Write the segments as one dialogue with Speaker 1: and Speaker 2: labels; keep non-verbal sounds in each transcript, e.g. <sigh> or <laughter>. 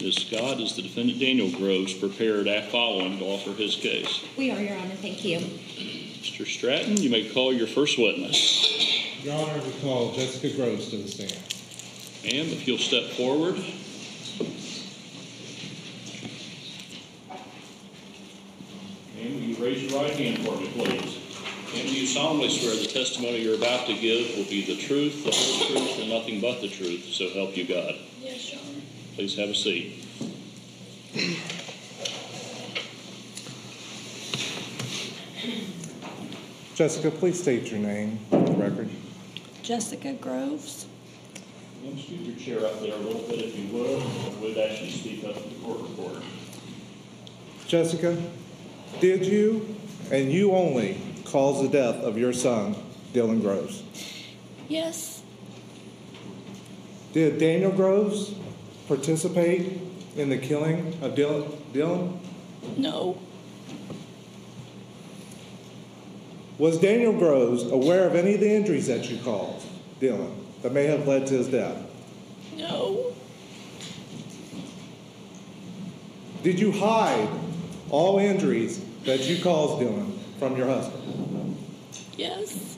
Speaker 1: Ms. Scott, is the defendant Daniel Groves prepared at following to offer his case?
Speaker 2: We are, Your Honor. Thank you.
Speaker 1: Mr. Stratton, you may call your first witness.
Speaker 3: Your Honor, we call Jessica Groves to the stand.
Speaker 1: Ma'am, if you'll step forward. Ma'am, will you raise your right hand for me, please? And do you solemnly swear the testimony you're about to give will be the truth, the whole truth, and nothing but the truth, so help you God?
Speaker 2: Yes, Your Honor.
Speaker 1: Please have a seat.
Speaker 3: Jessica, please state your name for the record.
Speaker 4: Jessica Groves.
Speaker 1: Ma'am, scoot your chair up there a little bit if you would. I would actually speak up to the court reporter.
Speaker 3: Jessica, did you and you only cause the death of your son, Dylan Groves?
Speaker 4: Yes,
Speaker 3: Did Daniel Groves participate in the killing of Dylan? Dylan?
Speaker 4: no,
Speaker 3: Was Daniel Groves aware of any of the injuries that you caused Dylan that may have led to his death?
Speaker 4: no,
Speaker 3: Did you hide all injuries that you caused Dylan from your husband?
Speaker 4: yes,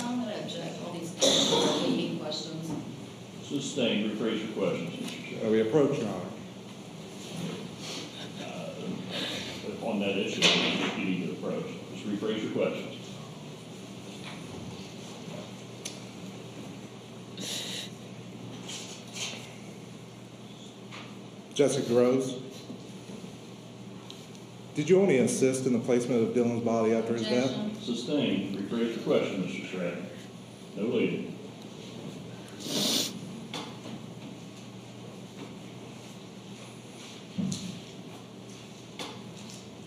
Speaker 5: I'm gonna object all these leading questions.
Speaker 1: Sustained, rephrase your questions, Mr. Chair.
Speaker 3: Uh, We approach, Your Honor.
Speaker 1: On that issue, you need to approach. Just rephrase your questions.
Speaker 3: Jessica Groves, did you only assist in the placement of Dylan's body after his death?
Speaker 1: Sustained, rephrase your question, Mr. Stratton. No leading.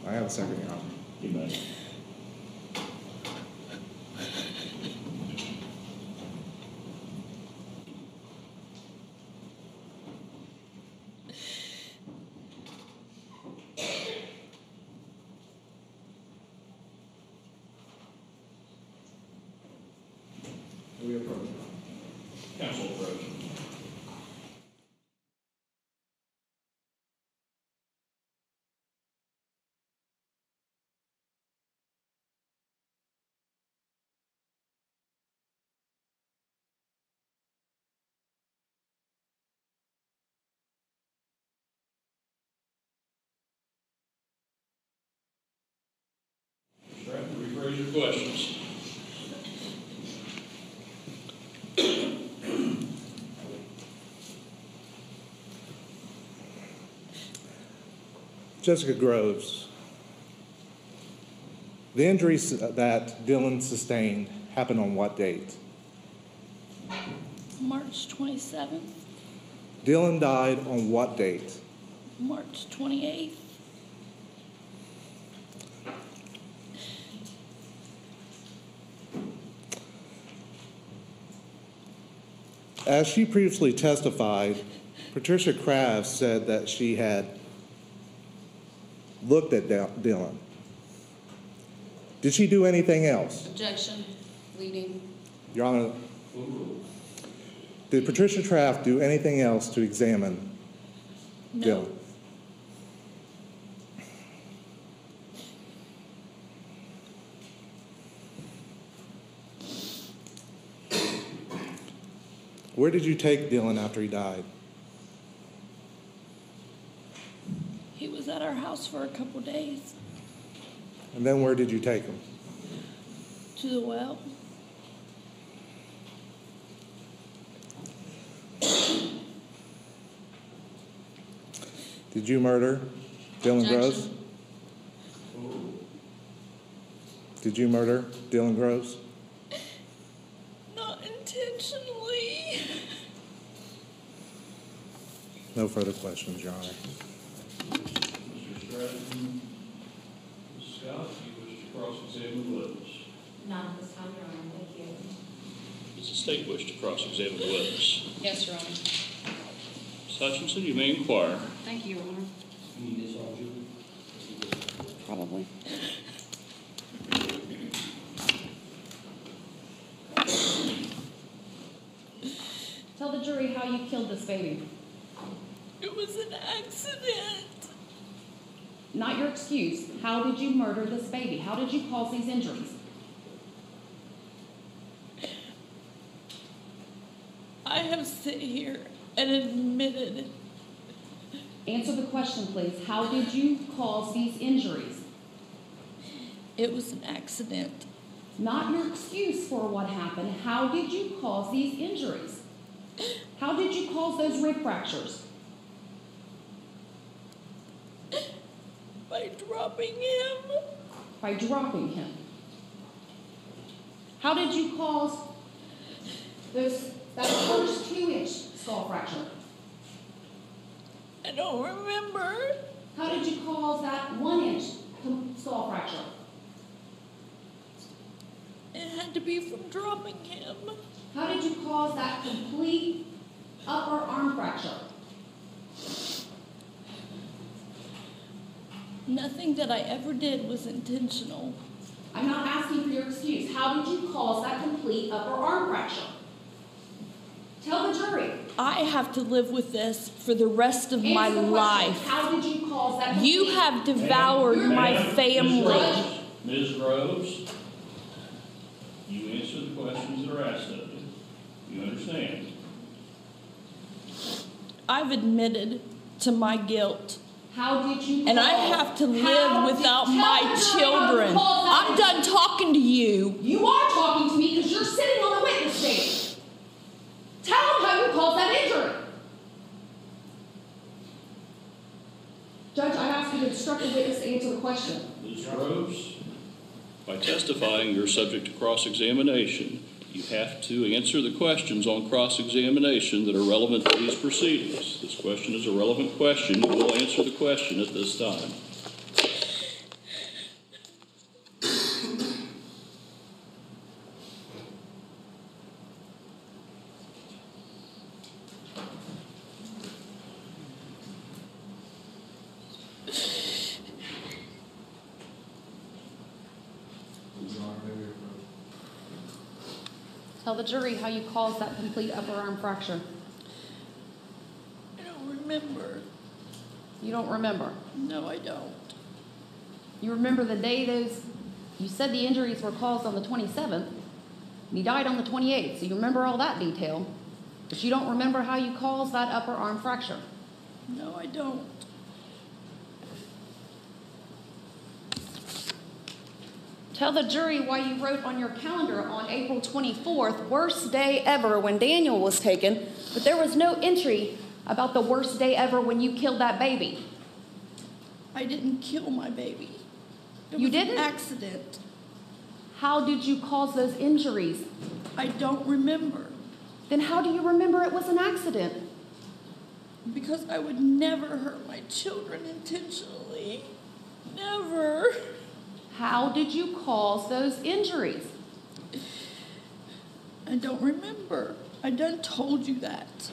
Speaker 3: I have a second, Your Honor.
Speaker 1: You may.
Speaker 3: We approach.
Speaker 1: Counsel approach. Mr. Stratton, rephrase your questions.
Speaker 3: Jessica Groves, the injuries that Dylan sustained happened on what date?
Speaker 4: March 27th,
Speaker 3: Dylan died on what date?
Speaker 4: March 28th,
Speaker 3: As she previously testified, Patricia Kraft said that she had looked at Dylan. Did she do anything else?
Speaker 5: Objection, leading.
Speaker 3: Your Honor, did Patricia Kraft do anything else to examine
Speaker 4: no,
Speaker 3: Dylan? Where did you take Dylan after he died?
Speaker 4: he was at our house for a couple days
Speaker 3: And then where did you take him?
Speaker 4: to the well.
Speaker 3: Did you murder Dylan Groves? Did you murder Dylan Groves?
Speaker 4: Not intentionally.
Speaker 3: No further questions, Your Honor.
Speaker 1: Mr. Stratton, Ms. Scott, you wish to cross-examine the witness?
Speaker 5: Not at this time, Your Honor, thank you.
Speaker 1: Does the state wish to cross-examine the witness?
Speaker 5: Yes, Your Honor.
Speaker 1: Ms. Hutchinson, you may inquire.
Speaker 5: Thank you, Your Honor.
Speaker 4: Probably.
Speaker 5: Tell the jury
Speaker 6: jury how you killed this baby.
Speaker 4: It was an accident.
Speaker 6: Not your excuse. How did you murder this baby? How did you cause these injuries?
Speaker 4: I have sit here and admitted
Speaker 6: Answer the question, please. How did you cause these injuries?
Speaker 4: it was an accident.
Speaker 6: Not your excuse for what happened. How did you cause these injuries? How did you cause those rib fractures?
Speaker 4: By dropping him.
Speaker 6: By dropping him. How did you cause those, that first two inch skull fracture?
Speaker 4: I don't remember.
Speaker 6: How did you cause that one inch skull fracture?
Speaker 4: It had to be from dropping him.
Speaker 6: How did you cause that complete upper arm fracture?
Speaker 4: Nothing that I ever did was intentional.
Speaker 6: I'm not asking for your excuse. How did you cause that complete upper arm fracture? Tell the jury.
Speaker 4: I have to live with this for the rest of my
Speaker 6: Answer the
Speaker 4: life.
Speaker 6: How did you cause that complete
Speaker 4: You have devoured
Speaker 1: Ma'am,
Speaker 4: my
Speaker 1: Ms.
Speaker 4: family.
Speaker 1: Groves, Ms. Groves, you answer the questions that are asked of you. You understand?
Speaker 4: I've admitted to my guilt.
Speaker 6: How did you
Speaker 4: And I have to live
Speaker 6: did-
Speaker 4: without
Speaker 6: tell
Speaker 4: my
Speaker 6: the jury how you
Speaker 4: children. I'm done talking to you.
Speaker 6: You are talking to me because you're sitting on the witness stand. Tell them how you caused that injury. Judge, I ask you to instruct the witness to answer the question.
Speaker 1: Ms. Groves, by testifying, you're subject to cross-examination. You have to answer the questions on cross-examination that are relevant to these proceedings. This question is a relevant question. Will answer the question at this time.
Speaker 6: Jury how you caused that complete upper arm fracture.
Speaker 4: I don't remember.
Speaker 6: You don't remember.
Speaker 4: No, I don't.
Speaker 6: You remember the day those, you said the injuries were caused on the 27th, and he died on the 28th, so you remember all that detail, but you don't remember how you caused that upper arm fracture.
Speaker 4: No, I don't.
Speaker 6: Tell the jury why you wrote on your calendar on April 24th, worst day ever when Daniel was taken, but there was no entry about the worst day ever when you killed that baby.
Speaker 4: I didn't kill my baby. It
Speaker 6: You
Speaker 4: was
Speaker 6: didn't?
Speaker 4: An accident.
Speaker 6: How did you cause those injuries?
Speaker 4: I don't remember
Speaker 6: Then how do you remember it was an accident?
Speaker 4: because I would never hurt my children intentionally. Never. <laughs>
Speaker 6: How did you cause those injuries?
Speaker 4: I don't remember. I done told you that.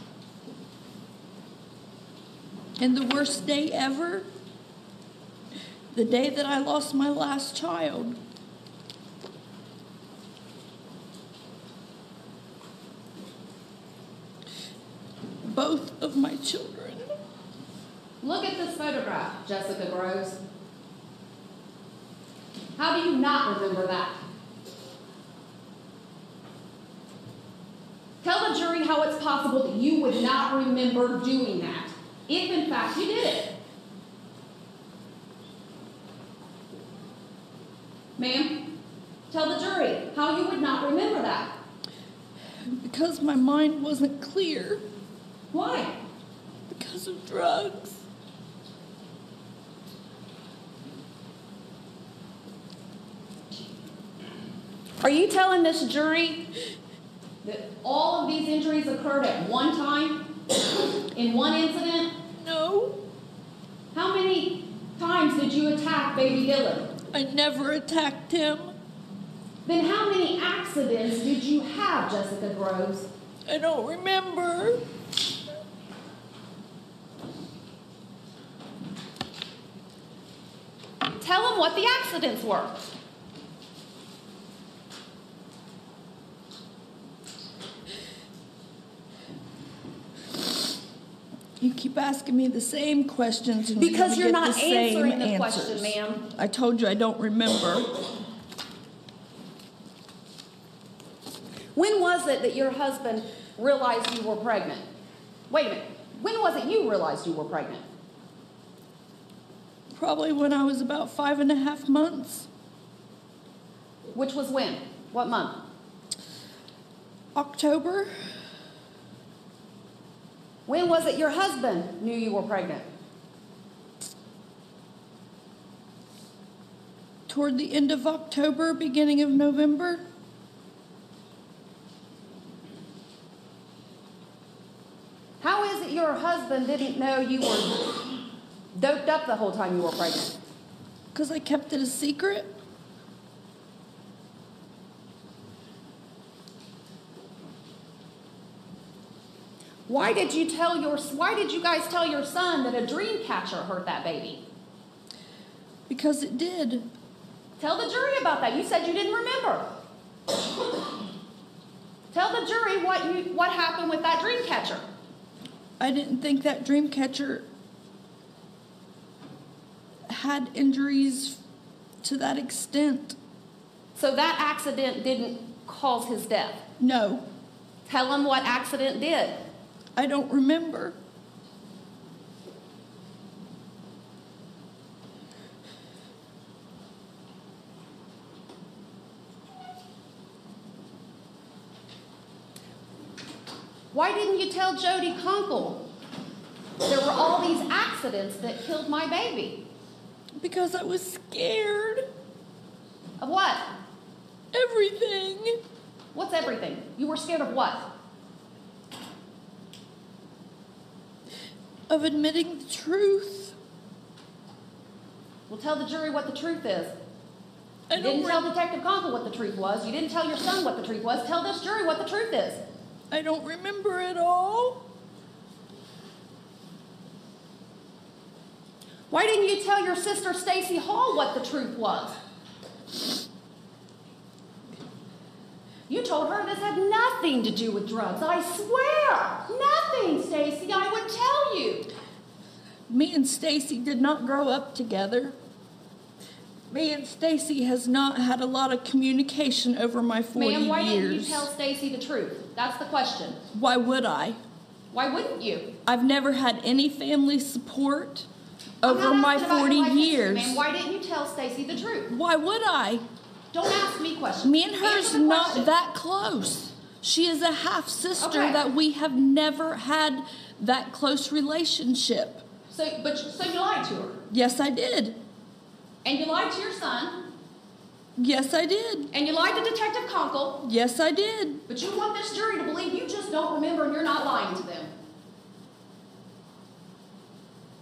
Speaker 4: And the worst day ever, the day that I lost my last child. Both of my children.
Speaker 6: Look at this photograph, Jessica Groves. How do you not remember that? Tell the jury how it's possible that you would not remember doing that, if in fact you did it. Ma'am, tell the jury how you would not remember that.
Speaker 4: Because my mind wasn't clear
Speaker 6: Why?
Speaker 4: because of drugs.
Speaker 6: Are you telling this jury that all of these injuries occurred at one time? In one incident?
Speaker 4: No,
Speaker 6: How many times did you attack baby Dylan?
Speaker 4: I never attacked him.
Speaker 6: Then how many accidents did you have, Jessica Groves?
Speaker 4: I don't remember.
Speaker 6: Tell them what the accidents were.
Speaker 4: You keep asking me the same questions and
Speaker 6: Because you're not
Speaker 4: the
Speaker 6: answering the question, ma'am.
Speaker 4: I told you I don't remember.
Speaker 6: When was it that your husband realized you were pregnant? Wait a minute. When was it you realized you were pregnant?
Speaker 4: Probably when I was about five and a half months.
Speaker 6: Which was when? What month?
Speaker 4: October.
Speaker 6: When was it your husband knew you were pregnant?
Speaker 4: Toward the end of October, beginning of November.
Speaker 6: How is it your husband didn't know you were doped up the whole time you were pregnant?
Speaker 4: Because I kept it a secret.
Speaker 6: Why did you tell your why did you guys tell your son that a dream catcher hurt that baby?
Speaker 4: Because it did.
Speaker 6: Tell the jury about that. You said you didn't remember. Tell the jury what you what happened with that dream catcher.
Speaker 4: I didn't think that dream catcher had injuries to that extent.
Speaker 6: So that accident didn't cause his death.
Speaker 4: No,
Speaker 6: Tell him what accident did.
Speaker 4: I don't remember.
Speaker 6: Why didn't you tell Jody Conkle there were all these accidents that killed my baby?
Speaker 4: Because I was scared.
Speaker 6: Of what?
Speaker 4: Everything.
Speaker 6: What's everything? You were scared of what?
Speaker 4: Of admitting the truth.
Speaker 6: Well, tell the jury what the truth is.
Speaker 4: I
Speaker 6: You didn't tell Detective Conkle what the truth was. You didn't tell your son what the truth was. Tell this jury what the truth is.
Speaker 4: I don't remember it all.
Speaker 6: Why didn't you tell your sister Stacy Hall what the truth was? You told her this had nothing to do with drugs. I swear. Nothing, Stacy. I would tell you.
Speaker 4: Me and Stacy did not grow up together. Me and Stacy has not had a lot of communication over my 40 years.
Speaker 6: Ma'am, why
Speaker 4: years.
Speaker 6: didn't you tell Stacy the truth? That's the question.
Speaker 4: Why would I?
Speaker 6: Why wouldn't you?
Speaker 4: I've never had any family support over my
Speaker 6: asking about
Speaker 4: 40
Speaker 6: your life history,
Speaker 4: years.
Speaker 6: Ma'am, why didn't you tell Stacy the truth?
Speaker 4: Why would I?
Speaker 6: Don't ask me questions.
Speaker 4: Me and her's
Speaker 6: Answer the
Speaker 4: not
Speaker 6: question.
Speaker 4: that close. She is a half sister
Speaker 6: Okay.
Speaker 4: that we have never had that close relationship.
Speaker 6: So, but so you lied to her,
Speaker 4: Yes, I did.
Speaker 6: and you lied to your son,
Speaker 4: Yes, I did.
Speaker 6: and you lied to Detective Conkle.
Speaker 4: Yes, I did.
Speaker 6: But you want this jury to believe you just don't remember and you're not lying to them.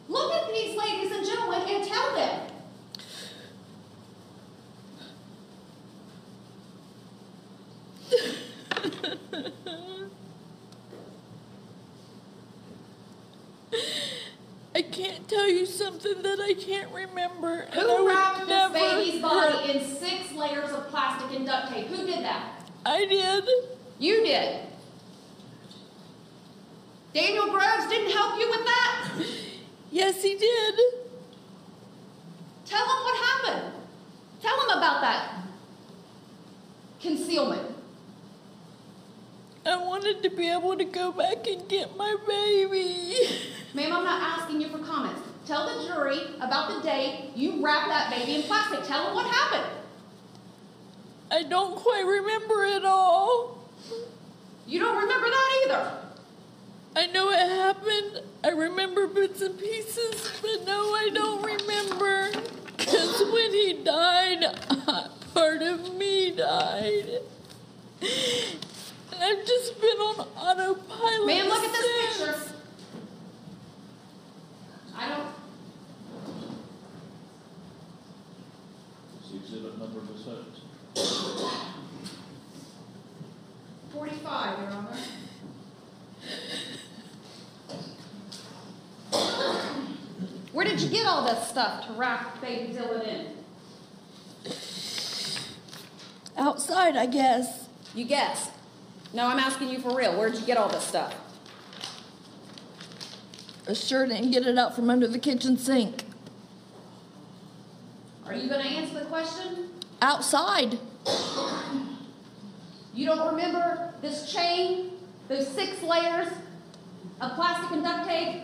Speaker 6: Look at these ladies and gentlemen and tell them. <laughs>
Speaker 4: I can't tell you something that I can't remember.
Speaker 6: Who wrapped this baby's body in six layers of plastic and duct tape? Who did that?
Speaker 4: I did.
Speaker 6: You did. Daniel Groves didn't help you with that? <laughs>
Speaker 4: Yes, he did.
Speaker 6: Tell him what happened. Tell him about that concealment.
Speaker 4: I wanted to be able to go back and get my baby.
Speaker 6: Ma'am, I'm not asking you for comments. Tell the jury about the day you wrapped that baby in plastic. Tell them what happened.
Speaker 4: I don't quite remember it all.
Speaker 6: You don't remember that either.
Speaker 4: I know it happened. I remember bits and pieces, but no, I don't remember. Because when he died, <laughs> part of me died. And I've just been on autopilot.
Speaker 6: Ma'am, look at this picture. I don't.
Speaker 1: It's exhibit number of the
Speaker 6: 45, Your Honor. Where did you get all this stuff to wrap baby Dylan in?
Speaker 4: Outside, I guess.
Speaker 6: You guessed. No, I'm asking you for real. Where'd you get all this stuff?
Speaker 4: I sure didn't get it out from under the kitchen sink.
Speaker 6: Are you gonna answer the question?
Speaker 4: Outside.
Speaker 6: You don't remember this chain, those six layers of plastic and duct tape?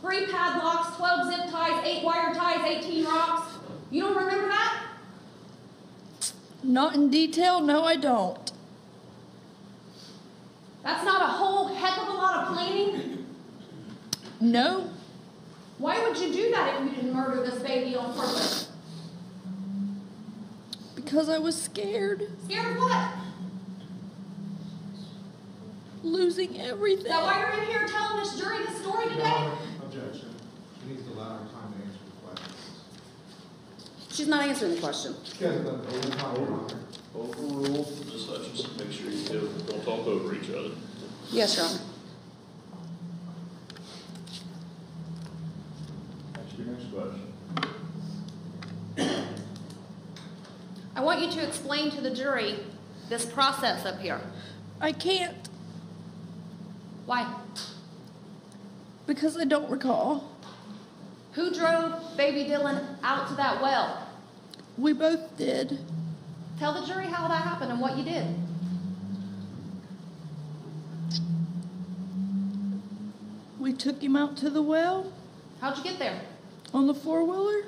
Speaker 6: Three padlocks, 12 zip ties, eight wire ties, 18 rocks? You don't remember that?
Speaker 4: Not in detail, no, I don't.
Speaker 6: That's not a whole heck of a lot of planning.
Speaker 4: No,
Speaker 6: Why would you do that if you didn't murder this baby on purpose?
Speaker 4: because I was scared.
Speaker 6: Scared of what?
Speaker 4: Losing everything.
Speaker 6: Is
Speaker 4: everything.
Speaker 6: that why you're in here telling this jury this story today?
Speaker 3: Objection. She needs to allow her time to answer the questions.
Speaker 6: She's not answering the question.
Speaker 3: She hasn't done the whole time, Your Honor.
Speaker 1: Overrule Ms. Hutchinson. Make sure you give- don't talk over each other.
Speaker 6: Yes, Your Honor.
Speaker 1: Ask your next question.
Speaker 6: I want you to explain to the jury this process up here.
Speaker 4: I can't
Speaker 6: Why?
Speaker 4: because I don't recall.
Speaker 6: Who drove baby Dylan out to that well?
Speaker 4: We both did.
Speaker 6: Tell the jury how that happened and what you did.
Speaker 4: We took him out to the well
Speaker 6: How'd you get there?
Speaker 4: on the four wheeler.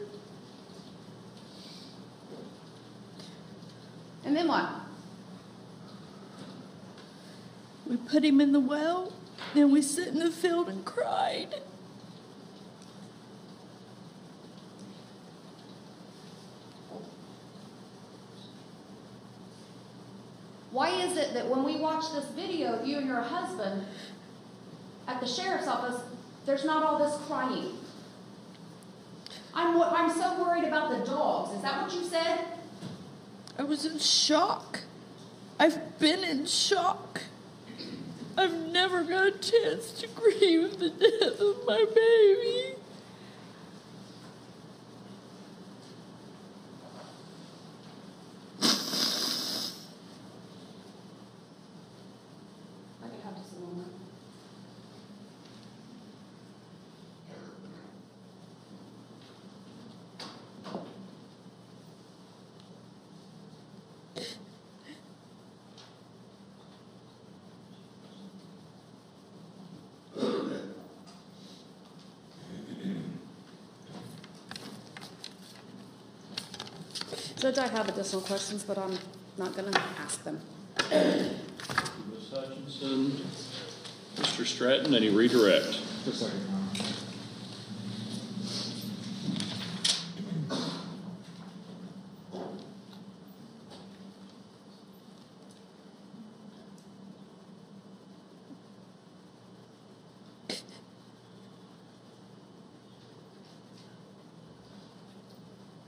Speaker 6: And then what?
Speaker 4: We put him in the well, then we sit in the field and cried.
Speaker 6: Why is it that when we watch this video you and your husband at the sheriff's office, there's not all this crying? I'm, I'm so worried about the dogs. Is that what you said?
Speaker 4: I was in shock. I've been in shock. I've never got a chance to grieve the death of my baby.
Speaker 6: Judge, I have additional questions, but I'm not gonna ask them.
Speaker 1: Ms. Hutchinson, Mr. Stratton, any redirect?
Speaker 3: Just a second, Your Honor.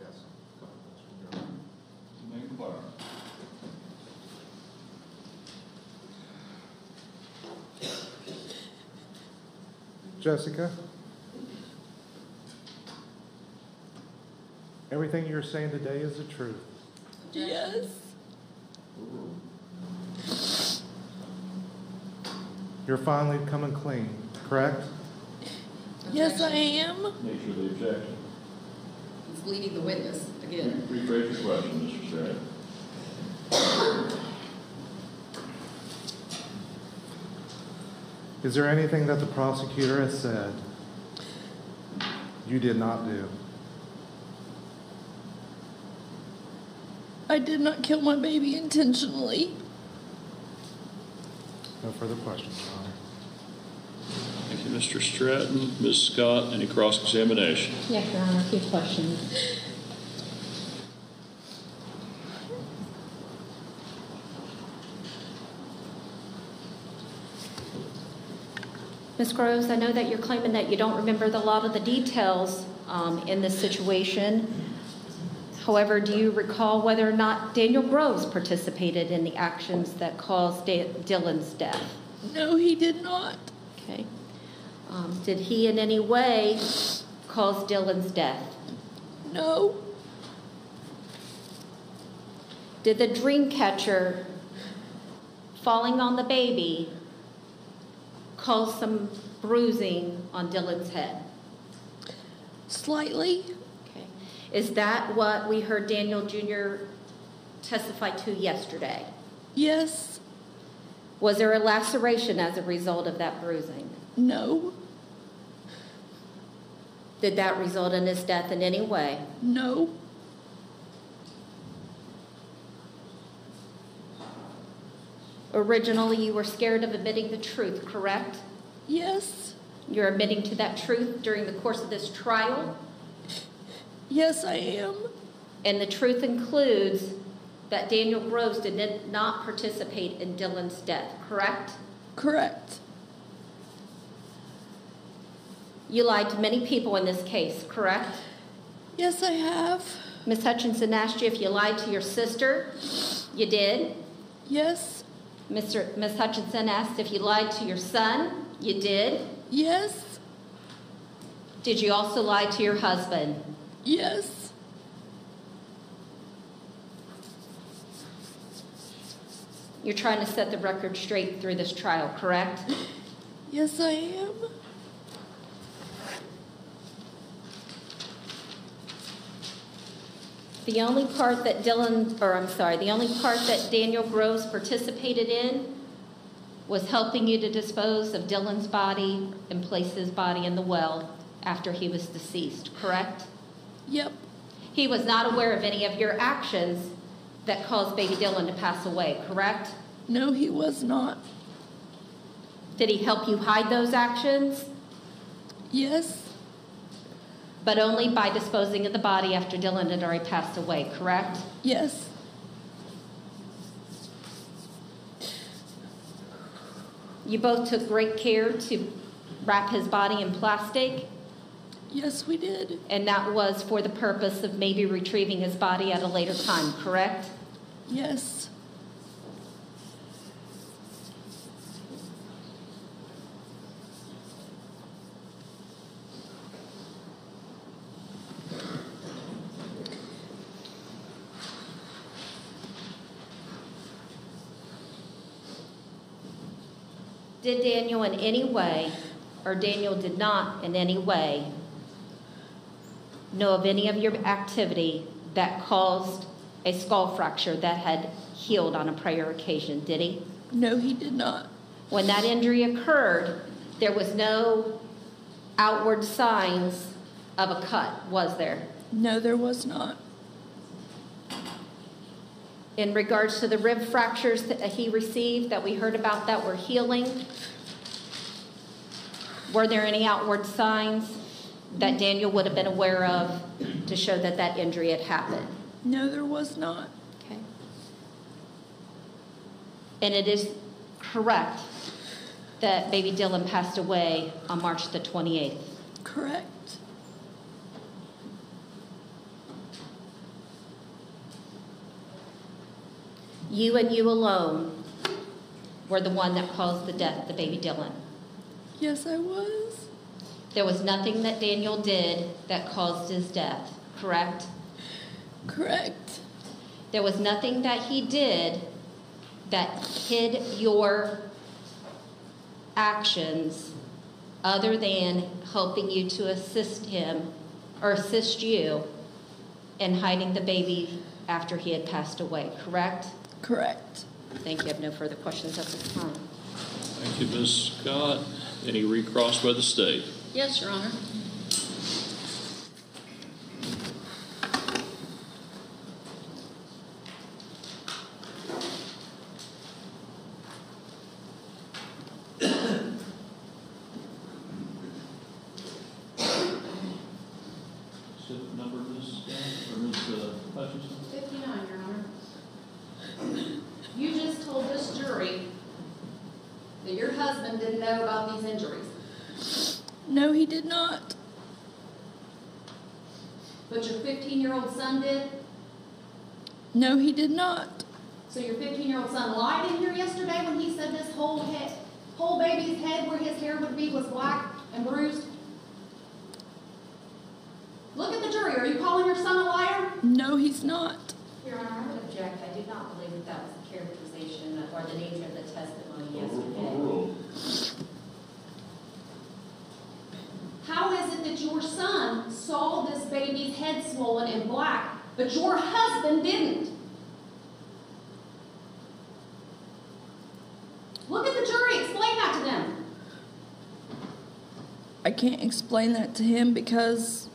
Speaker 3: Yes. Your Honor. Jessica? Everything you're saying today is the truth.
Speaker 4: Yes.
Speaker 3: You're finally coming clean, correct?
Speaker 4: Yes, I am.
Speaker 1: Nature of the objection.
Speaker 6: He's leading the witness again.
Speaker 1: Rephrase your question, Mr. Stratton.
Speaker 3: Is there anything that the prosecutor has said you did not do?
Speaker 4: I did not kill my baby intentionally.
Speaker 3: No further questions, Your Honor.
Speaker 1: Thank you, Mr. Stratton. Ms. Scott, any cross-examination?
Speaker 2: Yes, Your Honor, a few questions. Ms. Groves, I know that you're claiming that you don't remember the lot of the details um, in this situation. However, do you recall whether or not Daniel Groves participated in the actions that caused Da- Dylan's death?
Speaker 4: No, he did not.
Speaker 2: Okay. Um, Did he in any way cause Dylan's death?
Speaker 4: No.
Speaker 2: Did the dream catcher falling on the baby caused some bruising on Dylan's head.
Speaker 4: Slightly.
Speaker 2: Okay. Is that what we heard Daniel Jr. testify to yesterday?
Speaker 4: Yes.
Speaker 2: Was there a laceration as a result of that bruising?
Speaker 4: No.
Speaker 2: Did that result in his death in any way?
Speaker 4: No.
Speaker 2: Originally, you were scared of admitting the truth, correct?
Speaker 4: Yes.
Speaker 2: You're admitting to that truth during the course of this trial,
Speaker 4: Yes, I am.
Speaker 2: and the truth includes that Daniel Groves did not participate in Dylan's death, correct?
Speaker 4: Correct.
Speaker 2: You lied to many people in this case, correct?
Speaker 4: Yes, I have.
Speaker 2: Miss Hutchinson asked you if you lied to your sister. You did.
Speaker 4: Yes.
Speaker 2: Mr. Miss Hutchinson asked if you lied to your son. You did.
Speaker 4: Yes.
Speaker 2: Did you also lie to your husband?
Speaker 4: Yes.
Speaker 2: You're trying to set the record straight through this trial, correct?
Speaker 4: Yes, I am.
Speaker 2: The only part that Dylan, or I'm sorry, the only part that Daniel Groves participated in was helping you to dispose of Dylan's body and place his body in the well after he was deceased, correct?
Speaker 4: Yep.
Speaker 2: He was not aware of any of your actions that caused baby Dylan to pass away, correct?
Speaker 4: No, he was not.
Speaker 2: Did he help you hide those actions?
Speaker 4: Yes.
Speaker 2: But only by disposing of the body after Dylan had already passed away, correct?
Speaker 4: Yes.
Speaker 2: You both took great care to wrap his body in plastic,
Speaker 4: Yes, we did.
Speaker 2: and that was for the purpose of maybe retrieving his body at a later time, correct?
Speaker 4: Yes.
Speaker 2: Did Daniel in any way, or Daniel did not in any way, know of any of your activity that caused a skull fracture that had healed on a prior occasion, did he?
Speaker 4: No, he did not.
Speaker 2: When that injury occurred, there was no outward signs of a cut, was there?
Speaker 4: No, there was not.
Speaker 2: In regards to the rib fractures that he received that we heard about that were healing, were there any outward signs that Daniel would have been aware of to show that that injury had happened?
Speaker 4: No, there was not.
Speaker 2: Okay. And it is correct that baby Dylan passed away on March the 28th.
Speaker 4: Correct.
Speaker 2: You and you alone were the one that caused the death of baby Dylan.
Speaker 4: Yes, I was.
Speaker 2: There was nothing that Daniel did that caused his death, correct?
Speaker 4: Correct.
Speaker 2: There was nothing that he did that hid your actions other than helping you to assist him or assist you in hiding the baby after he had passed away, correct?
Speaker 4: Correct.
Speaker 2: Thank you. I have no further questions at this time.
Speaker 1: Thank you, Ms. Scott. Any recross by the state?
Speaker 5: Yes, Your Honor.
Speaker 1: number, Ms. Scott, or Ms. Hutchinson?
Speaker 6: 59, Your Honor. You just told this jury that your husband didn't know about these injuries,
Speaker 4: No, he did not.
Speaker 6: but your 15-year-old son did?
Speaker 4: No, he did not.
Speaker 6: So your 15-year-old son lied in here yesterday when he said this whole head, whole baby's head where his hair would be was black and bruised? Look at the jury. Are you calling your son a liar?
Speaker 4: No, he's not.
Speaker 2: Your Honor, I would object. I do not believe that that was the characterization or the nature of the testimony yesterday.
Speaker 1: How is it
Speaker 7: that your son saw this baby's head swollen and black, but your husband didn't? Look at the jury, explain that to them.
Speaker 4: I can't explain that to him because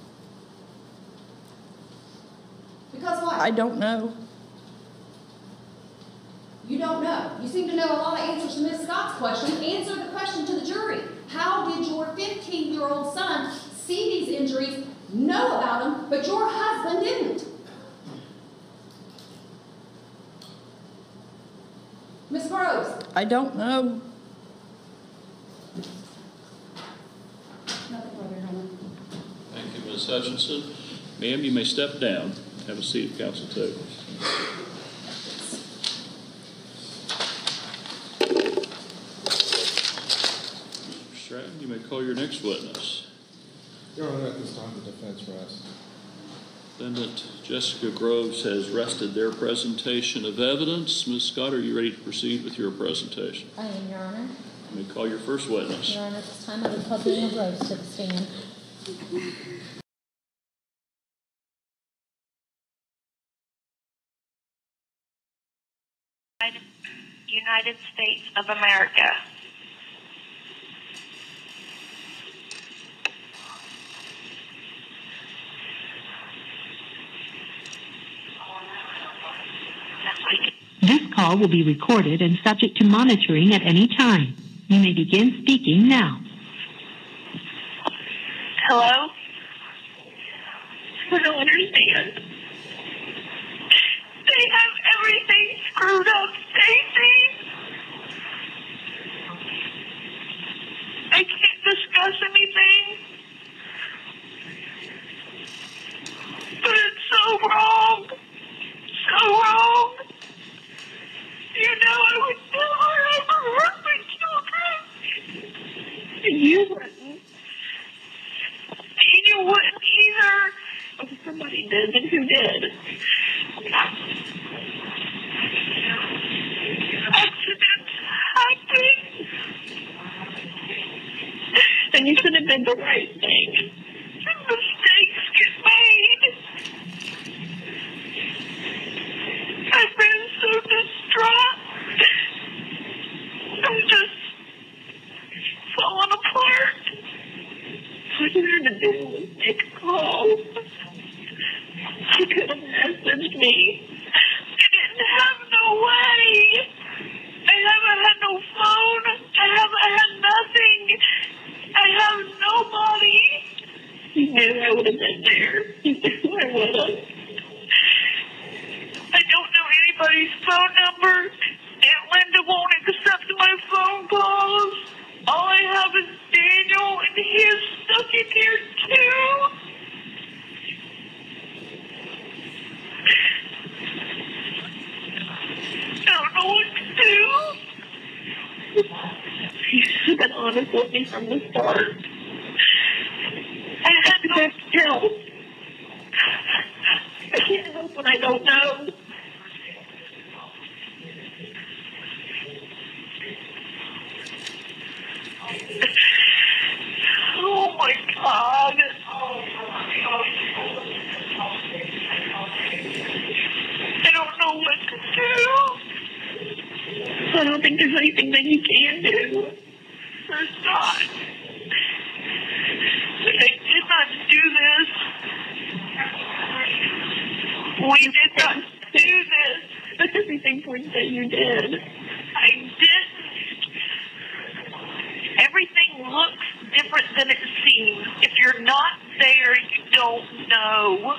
Speaker 7: Because what?
Speaker 4: I don't know.
Speaker 7: You don't know. You seem to know a lot of answers to Ms. Scott's question. Answer the question to the jury. How did your 15 year old son see these injuries, know about them, but your husband didn't? Ms. Groves?
Speaker 4: I don't know.
Speaker 7: Nothing further, Your Honor.
Speaker 1: Thank you, Ms. Hutchinson. Ma'am, you may step down. Have a seat at council table. Mr. Stratton, you may call your next witness.
Speaker 3: Your Honor, at this time, the defense rests.
Speaker 1: Defendant Jessica Groves has rested their presentation of evidence. Ms. Scott, are you ready to proceed with your presentation?
Speaker 2: I am, Your Honor.
Speaker 1: You may call your first witness.
Speaker 2: Your Honor, at this time, I would call Daniel Groves to the stand.
Speaker 8: United States of America.
Speaker 9: This call will be recorded and subject to monitoring at any time. You may begin speaking now.
Speaker 8: Hello? I don't understand. They have everything screwed up, Stacy. I can't discuss anything. But it's so wrong. So wrong. You know I would never ever hurt my children. And you wouldn't. Daniel wouldn't either. Oh, somebody did, and who did? Accidents happen. And you should have been the right thing. Mistakes get made. I've been so distraught. I'm just falling apart. All you had to do was take a call. You could have messaged me. You didn't have no way. I haven't had no phone. I haven't had nothing. I have nobody. You knew I would have been there. You knew I don't know anybody's phone number. Aunt Linda won't accept my phone calls. All I have is Daniel, and he is stuck in here too. I don't know what to do. You should have been honest with me from the start. I had no help. I can't help when I don't know. Oh my God. I don't know what to do. I don't think there's anything that you can do. There's not. I did not do this. We did not do this. Everything points that you did. I didn't. Everything looks different than it seems. If you're not there, you don't know.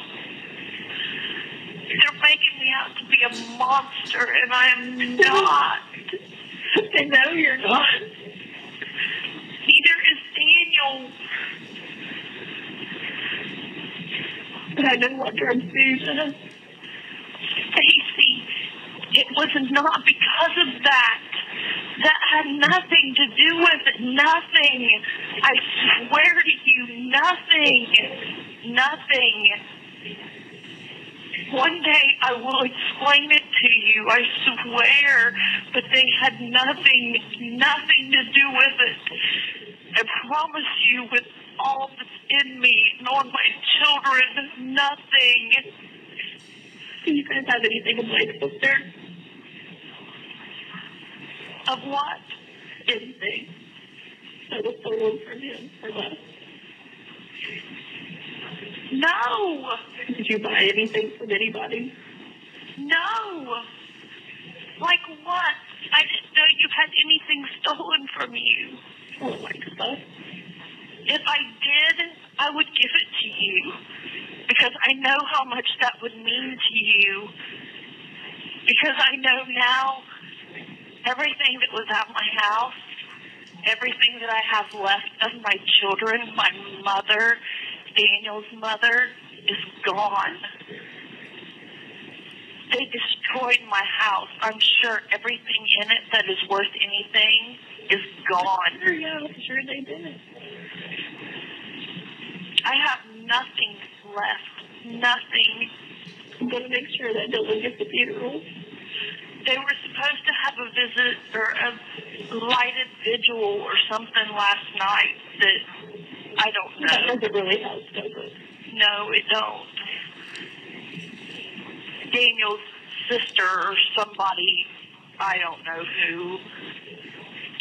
Speaker 8: They're making me out to be a monster, and I am not. I know you're not. Neither is Daniel. But I know what transfusion. Stacy, it was not because of that. That had nothing to do with it. Nothing. I swear to you, nothing. Nothing. One day I will explain it to you, I swear. But they had nothing, nothing to do with it. I promise you with all that's in me, and nor my children, nothing. Do you guys have anything of my sister? Of what? Anything that was stolen from him, from us. No. Did you buy anything from anybody? No. Like what? I didn't know you had anything stolen from you. Oh, like stuff. If I did, I would give it to you. Because I know how much that would mean to you. Because I know now everything that was at my house, everything that I have left of my children, my mother, Daniel's mother, is gone. They destroyed my house. I'm sure everything in it that is worth anything is gone. Yeah, I'm sure they did. I have nothing left. Nothing. I'm going to make sure that Dylan gets the funeral. They were supposed to have a visit or a lighted vigil or something last night that I don't know. That doesn't really help, does it? No, it don't. Daniel's sister or somebody, I don't know who,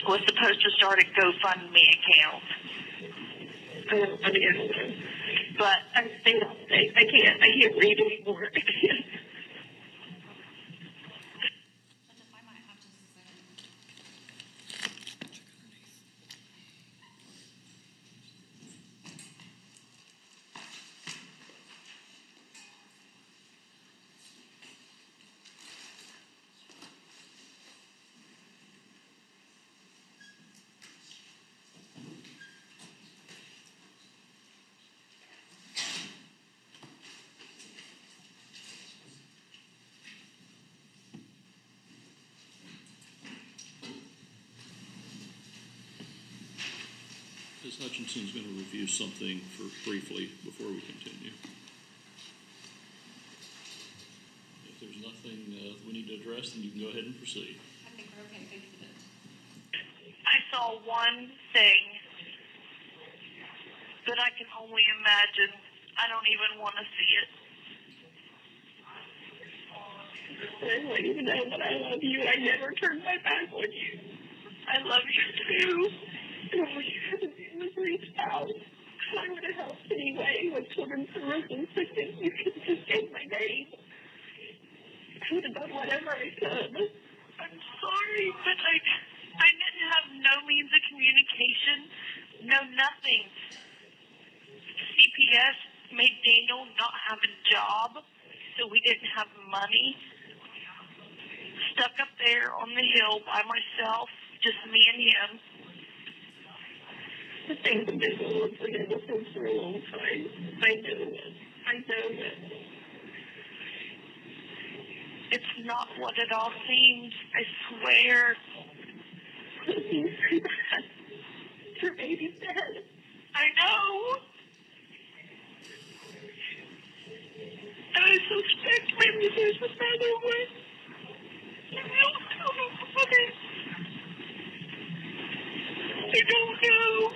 Speaker 8: was supposed to start a GoFundMe account. But I up. I can't. I can't read anymore. I can't.
Speaker 1: Ms. Hutchinson's going to review something for briefly before we continue. If there's nothing uh, we need to address, then you can go ahead and proceed.
Speaker 5: I think we're okay, thanks for that.
Speaker 8: I saw one thing that I can only imagine. I don't even want to see it. I don't even know that I love you, I never turned my back on you. I love you too. And you had to do was reach out. I would have helped anyway with children's services because you could just gave my name. I would have done whatever I could. I'm sorry, but I, I didn't have no means of communication, no nothing. CPS made Daniel not have a job, so we didn't have money. Stuck up there on the hill by myself, just me and him. The things have been going on for a long time. I know it. I know it. It's not what it all seems. I swear. Your baby's dead. I know. And I suspect maybe there's another one. You will tell nobody. I don't know. What are you going to do?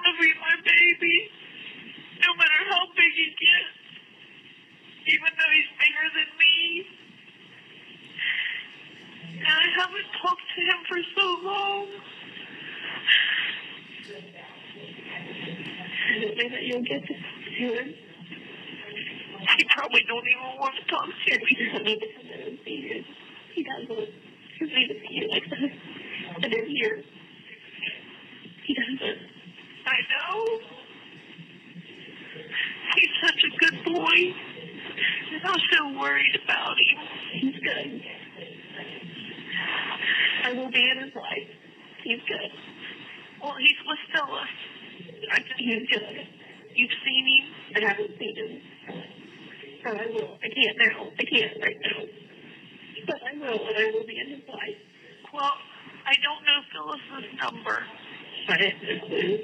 Speaker 8: to be my baby, no matter how big he gets, even though he's bigger than me. And I haven't talked to him for so long. Maybe that you'll get to him. He probably don't even want to talk to me. He doesn't need to come in and see you. He doesn't. He doesn't need to see you like that. And in here. He doesn't. I know. He's such a good boy. And I'm so worried about him. He's good. I will be in his life. He's good. Well, he's with Phyllis. I just, he's good. You've seen him? I haven't seen him. But I will. I can't now. I can't right now. But I will, and I will be in his life. Well, I don't know Phyllis's number. I have no clue.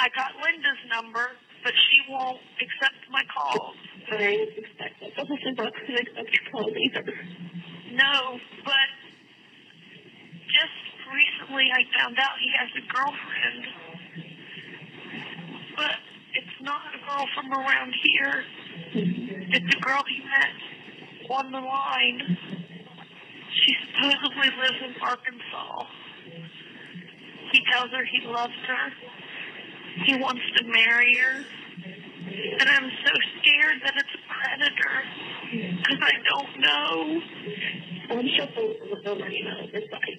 Speaker 8: I got Linda's number, but she won't accept my calls. I expect that. Phyllis is not going to accept your calls either. No, but just recently I found out he has a girlfriend. But it's not a girl from around here. It's a girl he met on the line. She supposedly lives in Arkansas. He tells her he loves her. He wants to marry her. And I'm so scared that it's a predator. Because I don't know. I'm sure Phyllis will already know this side.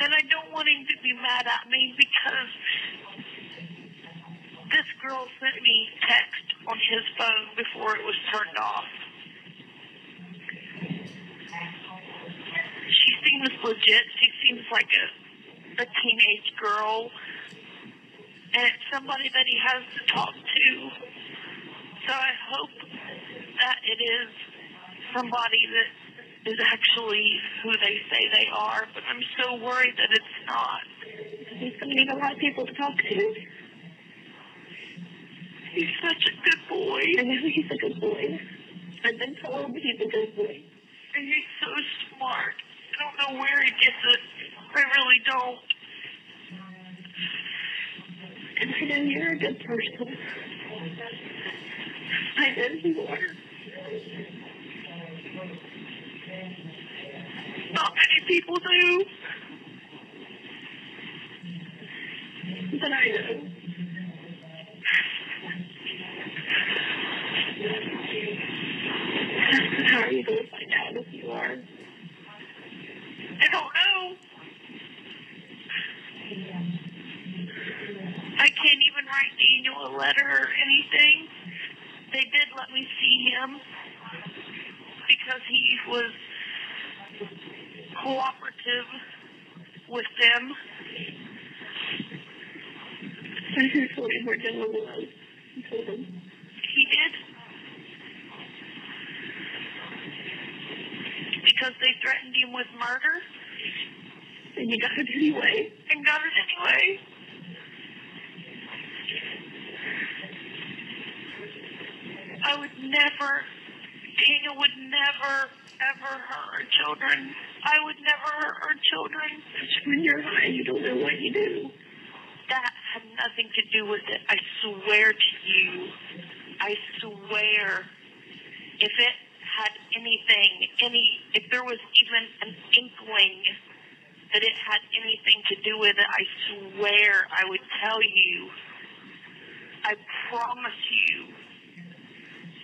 Speaker 8: And I don't want him to be mad at me because this girl sent me text on his phone before it was turned off. She seems legit. She seems like a, a teenage girl. And it's somebody that he has to talk to. So I hope that it is somebody that is actually who they say they are. But I'm so worried that it's not. He's going to need a lot of people to talk to. He's such a good boy. I know he's a good boy. I've been told he's a good boy. And he's so smart. I don't know where he gets it. I really don't. And I know you're a good person. I know you are. Not many people do. But I know. How are you going to find out if you are? I don't know. I can't even write Daniel a letter or anything. They did let me see him because he was cooperative with them. I just told him where Daniel was. I told him. He did? Because they threatened him with murder? And you got it anyway. And got it anyway. I would never, Daniel would never, ever hurt our children. I would never hurt our children. When you're high, you don't know what you do. That had nothing to do with it. I swear to you. I swear. If it had anything, any, if there was even an inkling that it had anything to do with it, I swear I would tell you. I promise you.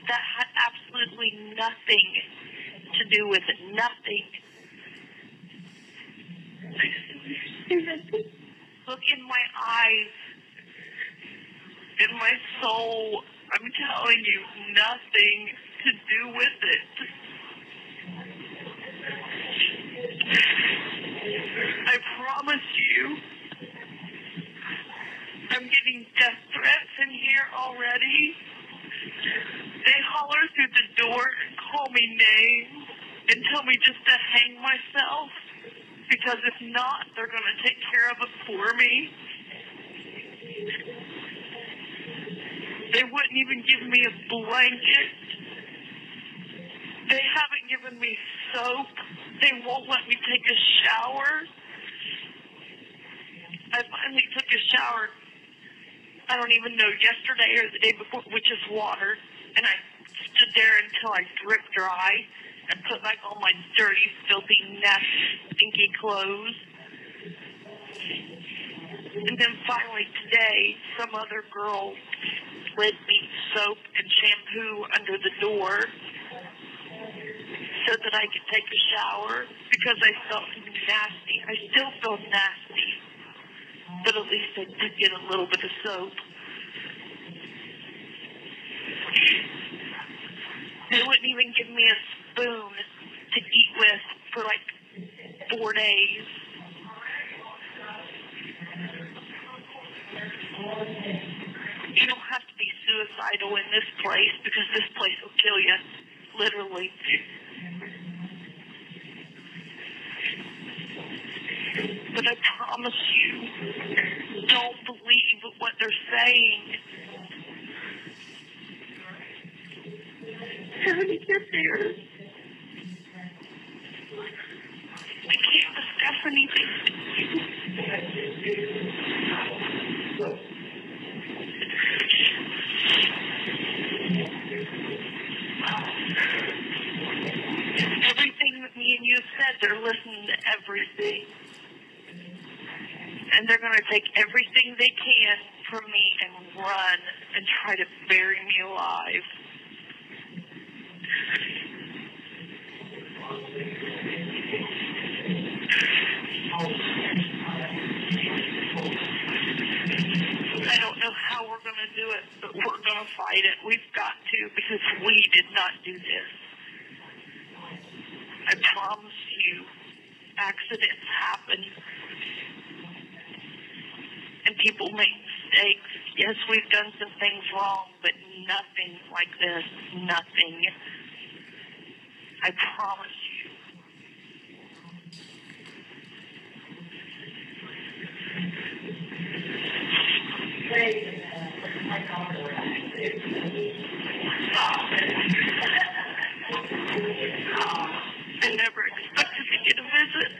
Speaker 8: That had absolutely nothing to do with it. Nothing. Look in my eyes, in my soul. I'm telling you, nothing to do with it. I promise you. I'm getting death threats in here already. They holler through the door and call me names and tell me just to hang myself. Because if not, they're going to take care of it for me. They wouldn't even give me a blanket. They haven't given me soap. They won't let me take a shower. I finally took a shower. I don't even know yesterday or the day before which is water, and I stood there until I dripped dry and put back all my dirty, filthy, nasty, stinky clothes. And then finally today, some other girl slid me soap and shampoo under the door so that I could take a shower because I felt nasty. I still felt nasty, but at least I did get a little bit of soap. They wouldn't even give me a spoon to eat with for like four days. You don't have to be suicidal in this place because this place will kill you, literally. But I promise you, don't believe what they're saying. How did you? I can't discuss anything. Everything that me and you said, they're listening to everything. And they're going to take everything they can from me and run and try to bury me alive. I don't know how we're going to do it, but we're going to fight it. We've got to because we did not do this. I promise you, accidents happen. And people make mistakes. Yes, we've done some things wrong, but nothing like this. Nothing. I promise you. I never expected to get a visit.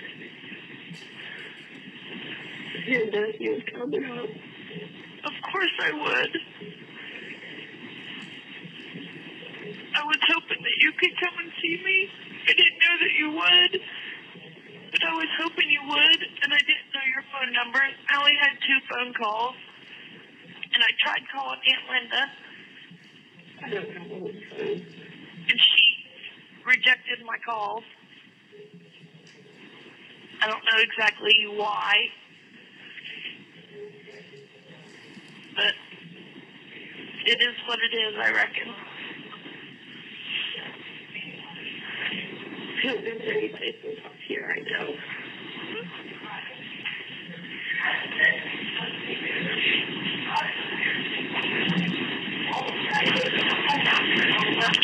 Speaker 8: Your nephew was coming up. Of course I would. I was hoping that you could come and see me. I didn't know that you would. But I was hoping you would, and I didn't know your phone number. I only had two phone calls. And I tried calling Aunt Linda. I don't know what was. And she rejected my calls. I don't know exactly why. But it is what it is, I reckon. Feels good to be safe and here, I know. Hmm?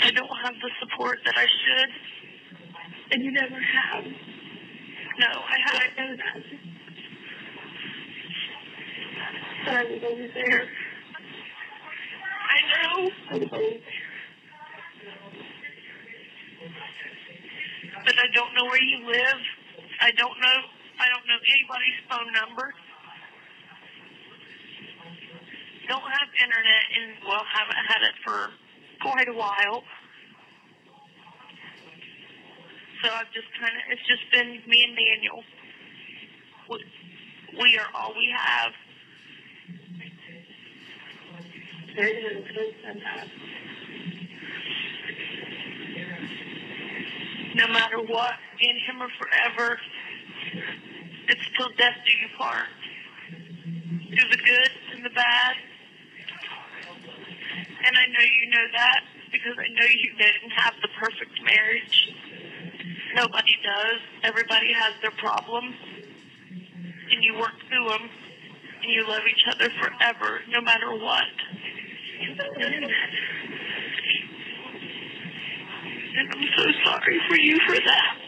Speaker 8: I don't have the support that I should. And you never have. No, I haven't know that. But I was always there. I know. I. But I don't know where you live. I don't know. I don't know anybody's phone number. Don't have internet and well, haven't had it for quite a while. So I've just kind of, it's just been me and Daniel. We, we are all we have. No matter what, me and him are forever. It's till death do you part. Through the good and the bad. And I know you know that because I know you didn't have the perfect marriage. Nobody does. Everybody has their problems. And you work through them. And you love each other forever, no matter what. And I'm so sorry for you for that.